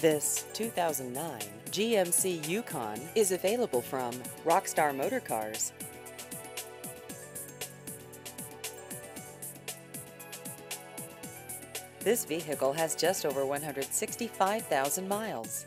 This 2009 GMC Yukon is available from Rockstar Motor Cars. This vehicle has just over 165,000 miles.